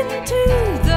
into the